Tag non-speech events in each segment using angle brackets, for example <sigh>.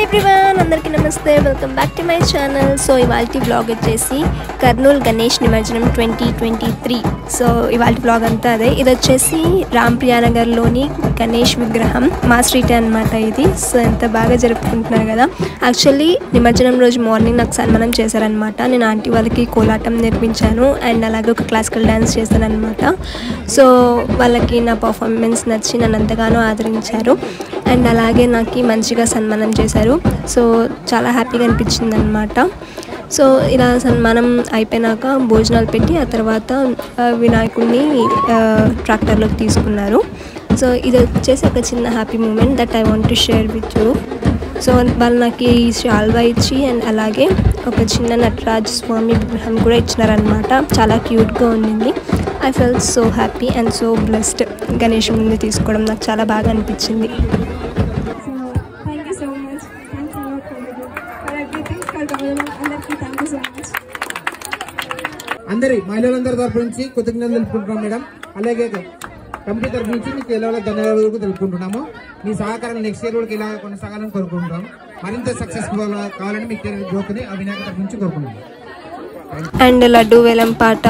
Hi everyone అందరికీ నమస్తే. Welcome back to my channel so ఇవాళ బ్లాగ్ వచ్చేసి కర్నూలు గణేష్ నిమజ్జనం ట్వంటీ ట్వంటీ త్రీ సో ఇవాళ బ్లాగ్ అంతా అదే. ఇది వచ్చేసి రాంప్రియానగర్లోని గణేష్ విగ్రహం మా స్ట్రీట్ అనమాట ఇది. సో ఎంత బాగా జరుపుకుంటున్నారు కదా. యాక్చువల్లీ నిమజ్జనం రోజు మార్నింగ్ నాకు సన్మానం చేశారనమాట నేను ఆంటీ వాళ్ళకి కోలాటం నేర్పించాను అండ్ అలాగే ఒక క్లాసికల్ డ్యాన్స్ చేశాను అనమాట సో వాళ్ళకి నా పర్ఫార్మెన్స్ నచ్చి నన్ను ఎంతగానో ఆదరించారు. అండ్ అలాగే నాకు మంచిగా సన్మానం చేశారు. సో చాలా హ్యాపీగా అనిపించింది అనమాట సో ఇలా సన్మానం అయిపోయినాక భోజనాలు పెట్టి ఆ తర్వాత వినాయకుడిని ట్రాక్టర్లోకి తీసుకున్నారు. సో ఇది వచ్చేసి ఒక చిన్న happy moment that I want to share with you. So వాళ్ళు నాకు ఈ షాల్వా ఇచ్చి అండ్ అలాగే ఒక చిన్న నటరాజ్ స్వామి విగ్రహం కూడా ఇచ్చినారనమాట చాలా క్యూట్గా ఉండింది. I felt so happy and so blessed. Ganesh ముందు తీసుకోవడం నాకు చాలా బాగా అనిపించింది. అందరి మహిళలందరి తరపు నుంచి కృతజ్ఞతలు తెలుపుకుంటున్నాం మేడం. అలాగే కమిటీ తరపు నుంచి మీకు ఎలా ధన్యవాదాలు తెలుపుకుంటున్నాము. మీ సహకారం నెక్స్ట్ ఇయర్ కూడా ఇలా కొనసాగాలని కోరుకుంటున్నాం. మరింత సక్సెస్ఫుల్ కావాలని మీకు గ్రోత్ని అవినాయక తరపు నుంచి కోరుకుంటున్నాం. అండ్ లడ్డు వేలం పాట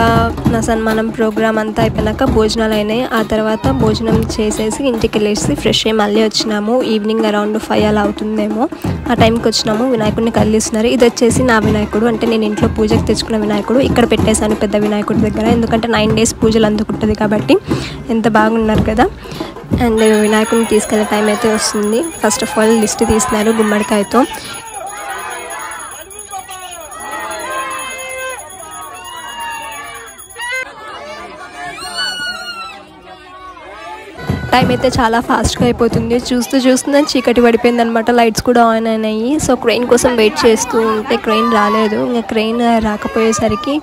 నా సన్మానం ప్రోగ్రామ్ అంతా అయిపోయినాక భోజనాలు అయినాయి. ఆ తర్వాత భోజనం చేసేసి ఇంటికి వెళ్ళేసి ఫ్రెష్ అయ్యి మళ్ళీ వచ్చినాము. ఈవినింగ్ అరౌండ్ ఫైవ్ అలా అవుతుందేమో. ఆ టైంకి వచ్చినాము. వినాయకుడిని కదిలిస్తున్నారు. ఇది వచ్చేసి నా వినాయకుడు. అంటే నేను ఇంట్లో పూజకు తెచ్చుకున్న వినాయకుడు. ఇక్కడ పెట్టేశాను పెద్ద వినాయకుడి దగ్గర. ఎందుకంటే నైన్ డేస్ పూజలు అందుకుంటుంది కాబట్టి ఎంత బాగున్నారు కదా. అండ్ వినాయకుడిని తీసుకెళ్ళే టైం అయితే వస్తుంది. ఫస్ట్ ఆఫ్ ఆల్ లిస్ట్ తీసినారు గుమ్మడికాయతో. టైం అయితే చాలా ఫాస్ట్గా అయిపోతుంది. చూస్తూ చూస్తూనే చీకటి పడిపోయింది అనమాట లైట్స్ కూడా ఆన్ అయినాయి. సో క్రెయిన్ కోసం వెయిట్ చేస్తూ ఉంటే క్రెయిన్ రాలేదు. ఇంకా క్రెయిన్ రాకపోయేసరికి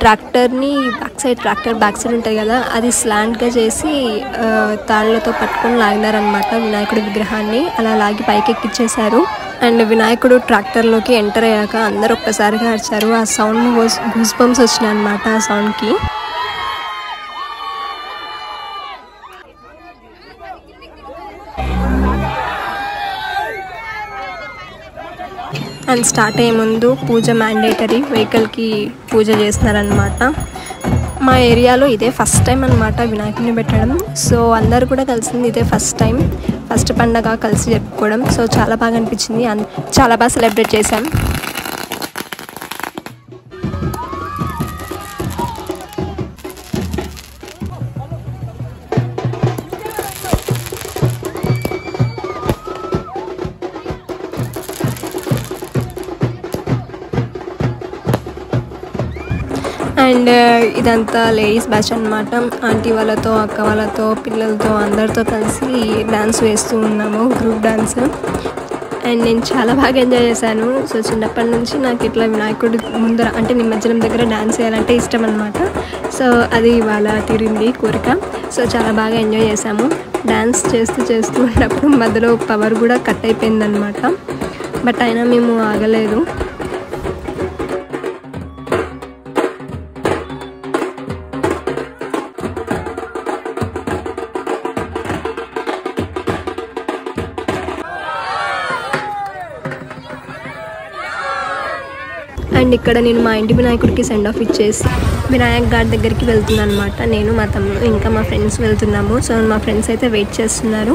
ట్రాక్టర్ని back side tractor back side ఉంటుంది కదా అది స్లాంట్గా చేసి తాళ్ళతో పట్టుకొని లాగినారనమాట వినాయకుడి విగ్రహాన్ని. అలా లాగి పైకి ఎక్కిచ్చేశారు. అండ్ వినాయకుడు ట్రాక్టర్లోకి ఎంటర్ అయ్యాక అందరూ ఒక్కసారిగా అరిచారు. ఆ సౌండ్ గూస్ బంప్స్ వచ్చినాయి అనమాట ఆ సౌండ్కి. అండ్ స్టార్ట్ అయ్యే ముందు పూజ మ్యాండేటరీ వెహికల్కి పూజ చేస్తున్నారనమాట మా ఏరియాలో ఇదే ఫస్ట్ టైం అనమాట వినాయకుడిని పెట్టడం. సో అందరు కూడా కలిసింది ఇదే ఫస్ట్ టైం ఫస్ట్ పండగ కలిసి జరుపుకోవడం సో చాలా బాగా అనిపించింది. అన్- చాలా బాగా సెలబ్రేట్ చేశాం. అండ్ ఇదంతా లేడీస్ బ్యాచ్ అనమాట ఆంటీ వాళ్ళతో అక్క వాళ్ళతో పిల్లలతో అందరితో కలిసి డ్యాన్స్ వేస్తూ ఉన్నాము గ్రూప్ డ్యాన్స్ అండ్ నేను చాలా బాగా ఎంజాయ్ చేశాను. సో చిన్నప్పటి నుంచి నాకు ఇట్లా వినాయకుడి ముందర అంటే నిమజ్జనం దగ్గర డ్యాన్స్ చేయాలంటే ఇష్టం అనమాట సో అది ఇవాళ తీరింది కోరిక. సో చాలా బాగా ఎంజాయ్ చేశాము. డ్యాన్స్ చేస్తూ చేస్తూ ఉన్నప్పుడు మధ్యలో పవర్ కూడా కట్ అయిపోయిందనమాట బట్ అయినా మేము ఆగలేదు. అండ్ ఇక్కడ నేను మా ఇంటి వినాయకుడికి సెండ్ ఆఫ్ ఇచ్చేసి వినాయక్ గారి దగ్గరికి వెళ్తున్నాను అనమాట నేను మా తమ్ముడు ఇంకా మా ఫ్రెండ్స్ వెళ్తున్నాము. సో మా ఫ్రెండ్స్ అయితే వెయిట్ చేస్తున్నారు.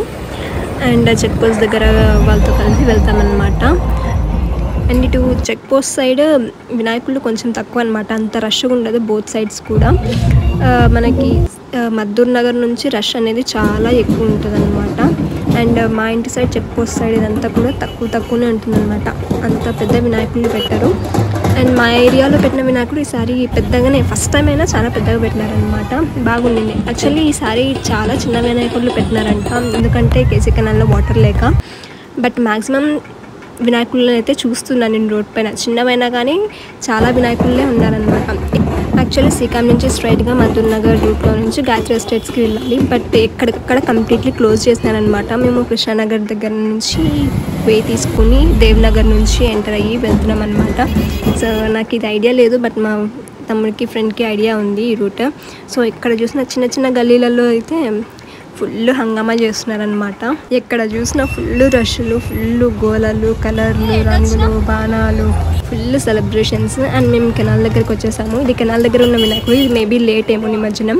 అండ్ చెక్ పోస్ట్ దగ్గర వాళ్ళతో కలిసి వెళ్తామన్నమాట. అండ్ ఇటు చెక్ పోస్ట్ సైడ్ వినాయకులు కొంచెం తక్కువ అనమాట అంత రష్గా ఉండదు బోత్ సైడ్స్ కూడా. మనకి మద్దూర్ నగర్ నుంచి రష్ అనేది చాలా ఎక్కువ ఉంటుంది అనమాట అండ్ మా ఇంటి సైడ్ చెక్ పోస్ట్ సైడ్ ఇదంతా కూడా తక్కువ తక్కువనే ఉంటుందన్నమాట. అంత పెద్ద వినాయకులు పెట్టారు. అండ్ మా ఏరియాలో పెట్టిన వినాయకుడు ఈసారి పెద్దగానే ఫస్ట్ టైం అయినా చాలా పెద్దగా పెట్టినారనమాట బాగుండింది. యాక్చువల్లీ ఈసారి చాలా చిన్న వినాయకుడులు పెట్టినారంట. ఎందుకంటే కేసీ కెనాల్లో వాటర్ లేక. బట్ మ్యాక్సిమం వినాయకులను అయితే చూస్తున్నాను నేను రోడ్ పైన. చిన్నవైనా కానీ చాలా వినాయకులే ఉన్నారనమాట యాక్చువల్లీ శ్రీకామ్ నుంచి స్ట్రైట్గా మధుర్ నగర్ రూట్లో నుంచి గాయత్రి ఎస్టేట్స్కి వెళ్ళాలి. బట్ ఎక్కడికక్కడ కంప్లీట్లీ క్లోజ్ చేసినారనమాట. మేము కృష్ణానగర్ దగ్గర నుంచి వే తీసుకుని దేవ్నగర్ నుంచి ఎంటర్ అయ్యి వెళ్తున్నాం అనమాట సో నాకు ఇది ఐడియా లేదు బట్ మా తమ్ముడికి ఫ్రెండ్కి ఐడియా ఉంది ఈ రూట్. సో ఇక్కడ చూసిన చిన్న చిన్న గల్లీలలో అయితే ఫుల్ హంగామా చేస్తున్నారనమాట. ఎక్కడ చూసినా ఫుల్ రష్లు ఫుల్ గోలలు కలర్లు రంగులు బాణాలు. ఫుల్ సెలబ్రేషన్స్ అండ్ మేము కెనాల్ దగ్గరికి వచ్చేసాము. ఇది కెనాల్ దగ్గర ఉన్న వినాయకుడు. ఇది మేబీ లేట్ ఏమో నిమజ్జనం.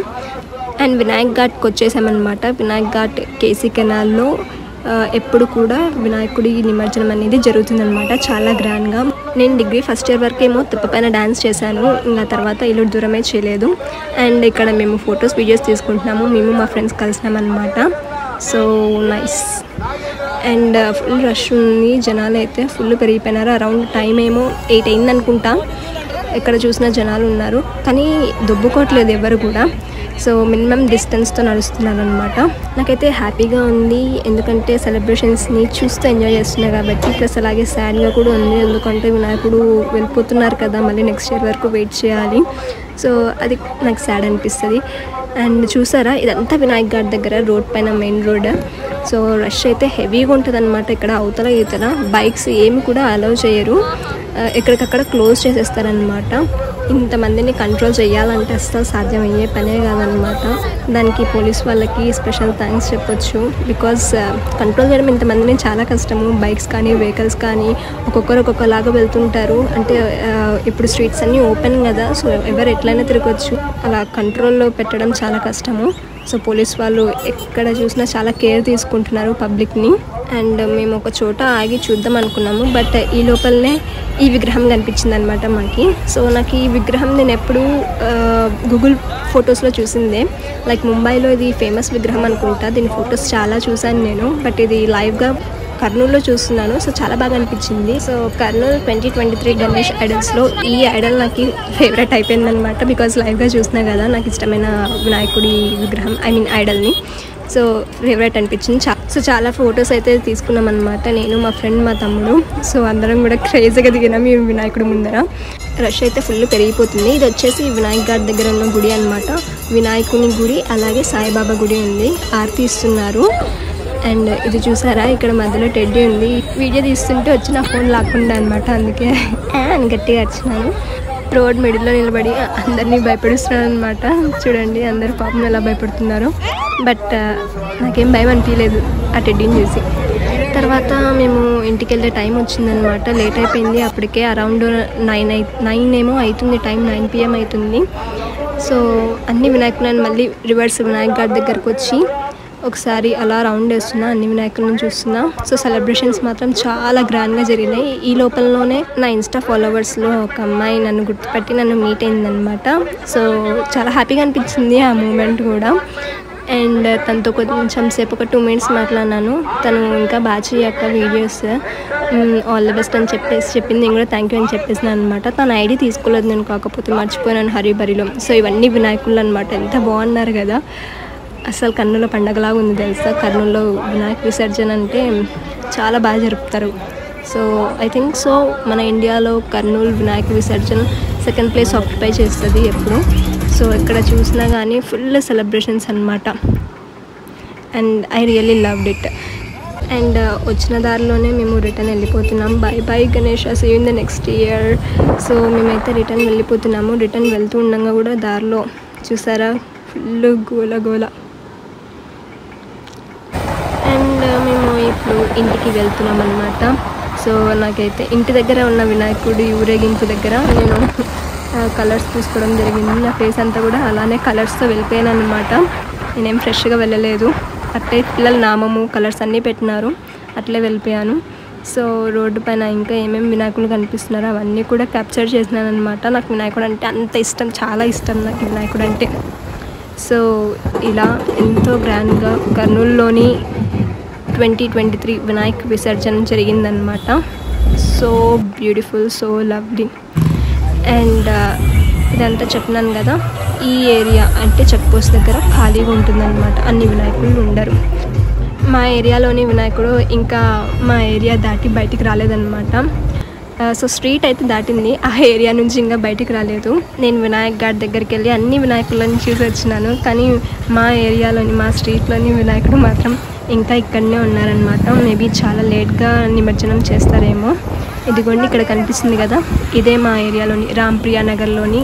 అండ్ వినాయక్ ఘాట్కి వచ్చేసామన్నమాట. వినాయక్ ఘాట్ కేసీ కెనాల్లో ఎప్పుడు కూడా వినాయకుడి నిమజ్జనం అనేది జరుగుతుందన్నమాట. చాలా గ్రాండ్గా. నేను డిగ్రీ ఫస్ట్ ఇయర్ వరకు ఏమో తిప్పపైన డ్యాన్స్ చేశాను. ఇంకా తర్వాత ఇల్లు దూరమే చేయలేదు. అండ్ ఇక్కడ మేము ఫొటోస్ వీడియోస్ తీసుకుంటున్నాము. మేము మా friends కలిసినామన్నమాట. So nice. And uh, full rush ఉంది. జనాలు అయితే ఫుల్ పెరిగిపోయినారు. అరౌండ్ టైం ఏమో ఎయిట్ అయింది అనుకుంటా ఎక్కడ చూసినా జనాలు ఉన్నారు. కానీ దుబ్బుకోవట్లేదు ఎవరు కూడా. సో మినిమం డిస్టెన్స్తో నడుస్తున్నారు అనమాట నాకైతే హ్యాపీగా ఉంది. ఎందుకంటే సెలబ్రేషన్స్ని చూస్తూ ఎంజాయ్ చేస్తున్నారు కాబట్టి ప్లస్ అలాగే సాడ్గా కూడా ఉంది. ఎందుకంటే వినాయకుడు వెళ్ళిపోతున్నారు కదా. మళ్ళీ నెక్స్ట్ ఇయర్ వరకు వెయిట్ చేయాలి. సో అది నాకు సాడ్ అనిపిస్తుంది. అండ్ చూసారా? ఇదంతా వినాయక్ ఘాట్ దగ్గర రోడ్ పైన మెయిన్ రోడ్. సో రష్ అయితే హెవీగా ఉంటుంది అనమాట ఇక్కడ అవతల ఇతర బైక్స్ ఏమి కూడా అలౌ చేయరు. ఆ, ఎక్కడికక్కడ క్లోజ్ చేసేస్తారనమాట ఇంతమందిని కంట్రోల్ చేయాలంటే అస్సలు సాధ్యమయ్యే పనే కాదనమాట దానికి పోలీస్ వాళ్ళకి స్పెషల్ థ్యాంక్స్ చెప్పొచ్చు. బికాజ్ కంట్రోల్ చేయడం ఇంతమందిని చాలా కష్టము. బైక్స్ కానీ వెహికల్స్ కానీ ఒక్కొక్కరు ఒక్కొక్కలాగా వెళ్తుంటారు. అంటే ఇప్పుడు స్ట్రీట్స్ అన్నీ ఓపెన్ కదా సో ఎవరు ఎట్లయినా తిరగచ్చు. అలా కంట్రోల్లో పెట్టడం చాలా కష్టము. సో పోలీస్ వాళ్ళు ఎక్కడ చూసినా చాలా కేర్ తీసుకుంటున్నారు పబ్లిక్ని. అండ్ మేము ఒక చోట ఆగి చూద్దాం అనుకున్నాము బట్ ఈ లోపలనే ఈ విగ్రహం కనిపించింది అనమాట మాకి. సో నాకు ఈ విగ్రహం నేను ఎప్పుడూ గూగుల్ ఫొటోస్లో చూసిందే. లైక్ ముంబైలో ఇది ఫేమస్ విగ్రహం అనుకుంటా దీని ఫొటోస్ చాలా చూశాను నేను బట్ ఇది లైవ్గా కర్నూలులో చూస్తున్నాను. సో చాలా బాగా అనిపించింది. So Kurnool twenty twenty three Ganesh ఐడల్స్లో ఈ ఐడల్ నాకు ఫేవరెట్ అయిపోయిందనమాట బికాజ్ లైవ్గా చూసినా కదా నాకు ఇష్టమైన వినాయకుడి విగ్రహం ఐ మీన్ ఐడల్ని సో ఫేవరెట్ అనిపించింది. చా సో చాలా ఫొటోస్ అయితే తీసుకున్నాం అనమాట నేను మా ఫ్రెండ్ మా తమ్ముడు. సో అందరం కూడా క్రేజీగా దిగినాం ఈ వినాయకుడి ముందర. రష్ అయితే ఫుల్ పెరిగిపోతుంది. ఇది వచ్చేసి వినాయక్ గారి దగ్గర ఉన్న గుడి అనమాట వినాయకుని గుడి అలాగే సాయిబాబా గుడి ఉంది. ఆర్తి ఇస్తున్నారు. అండ్ ఇది చూసారా? ఇక్కడ మధ్యలో టెడ్డీ ఉంది. వీడియో తీస్తుంటే వచ్చి నా ఫోన్ లాక్కుండా అనమాట అందుకే <laughs> అని గట్టిగా వచ్చినాను రోడ్ మిడిల్లో నిలబడి అందరినీ భయపడిస్తున్నాను అనమాట చూడండి అందరు పాపం ఎలా భయపడుతున్నారు. బట్ నాకేం భయం అనిపించలేదు ఆ టెడ్డీని చూసి. తర్వాత మేము ఇంటికి వెళ్ళే టైం వచ్చిందనమాట లేట్ అయిపోయింది. అప్పటికే అరౌండ్ నైన్ అయి నైన్ ఏమో అవుతుంది టైం. నైన్ పిఎం అవుతుంది సో అన్ని వినాయకులను మళ్ళీ రివర్స్ వినాయక్ గారి దగ్గరకు వచ్చి ఒకసారి అలా రౌండ్ వేస్తున్నా అన్ని వినాయకులను చూస్తున్నా. సో సెలబ్రేషన్స్ మాత్రం చాలా గ్రాండ్గా జరిగినాయి. ఈ లోపలలోనే నా ఇన్స్టా ఫాలోవర్స్లో ఒక అమ్మాయి నన్ను గుర్తుపట్టి నన్ను మీట్ అయిందనమాట సో చాలా హ్యాపీగా అనిపించింది ఆ మూమెంట్ కూడా. అండ్ తనతో కొంచెం సేపు ఒక టూ మినిట్స్ మాట్లాడినాను. తను ఇంకా బాగా చేయక్క వీడియోస్ ఆల్ ద బెస్ట్ అని చెప్పేసి చెప్పింది. నేను కూడా థ్యాంక్ యూ అని చెప్పేసిన అనమాట తన ఐడి తీసుకోలేదు నేను కాకపోతే మర్చిపోయాను హరిబరిలో. సో ఇవన్నీ వినాయకులు అనమాట ఎంత బాగున్నారు కదా. అసలు కర్నూలు పండగలాగా ఉంది తెలుసా? కర్నూలులో వినాయక విసర్జన అంటే చాలా బాగా జరుపుతారు. సో ఐ థింక్ సో మన ఇండియాలో కర్నూలు వినాయక విసర్జన సెకండ్ ప్లేస్ ఆక్యుపై చేస్తుంది ఎప్పుడు. సో ఎక్కడ చూసినా కానీ ఫుల్ సెలబ్రేషన్స్ అనమాట and I really loved it and వచ్చిన దారిలోనే మేము రిటర్న్ వెళ్ళిపోతున్నాం. Bye bye Ganesh see in the next year so మేమైతే రిటర్న్ వెళ్ళిపోతున్నాము. రిటర్న్ వెళ్తూ ఉండగా కూడా దారిలో. చూసారా? ఫుల్ గోల గోల. ఇంటికి వెళ్తున్నాం అనమాట సో నాకైతే ఇంటి దగ్గర ఉన్న వినాయకుడి ఊరేగింపు దగ్గర నేను కలర్స్ పూసుకోవడం జరిగింది. నా ఫేస్ అంతా కూడా అలానే కలర్స్తో వెళ్ళిపోయాను అనమాట నేనేం ఫ్రెష్గా వెళ్ళలేదు. అట్టే పిల్లల నామము కలర్స్ అన్నీ పెట్టినారు. అట్లే వెళ్ళిపోయాను. సో రోడ్డు పైన ఇంకా ఏమేమి వినాయకులు కనిపిస్తున్నారో అవన్నీ కూడా క్యాప్చర్ చేసినాను అనమాట నాకు వినాయకుడు అంటే అంత ఇష్టం చాలా ఇష్టం నాకు వినాయకుడు అంటే. సో ఇలా ఎంతో గ్రాండ్గా కర్నూలులోని ట్వంటీ ట్వంటీ త్రీ వినాయక్ విసర్జన జరిగిందనమాట so beautiful so lovely. And ఇదంతా చెప్పినాను కదా ఈ ఏరియా అంటే చెక్ పోస్ట్ దగ్గర ఖాళీగా ఉంటుందన్నమాట. అన్ని వినాయకులు ఉండరు. మా ఏరియాలోని వినాయకుడు ఇంకా మా ఏరియా దాటి బయటికి రాలేదన్నమాట. సో స్ట్రీట్ అయితే దాటింది. ఆ ఏరియా నుంచి ఇంకా బయటికి రాలేదు. నేను వినాయక్ ఘాట్ దగ్గరికి వెళ్ళి అన్ని వినాయకులను చూసి వచ్చినాను. కానీ మా ఏరియాలోని మా స్ట్రీట్లోని వినాయకుడు మాత్రం ఇంకా ఇక్కడనే ఉన్నారనమాట మేబీ చాలా లేట్గా నిమజ్జనం చేస్తారేమో. ఇదిగోండి ఇక్కడ కనిపిస్తుంది కదా. ఇదే మా ఏరియాలోని రాంప్రియా నగర్లోని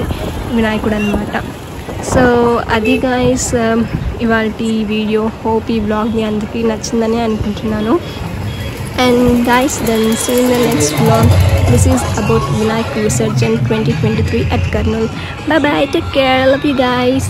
వినాయకుడు అనమాట సో అది గాయస్ um, ఇవాళ వీడియో. హోప్ ఈ బ్లాగ్ మీ అందరికీ నచ్చిందని అనుకుంటున్నాను. And guys then see in the next blog this is about Vinayak Visarjan twenty twenty three at Kurnool bye bye take care love you guys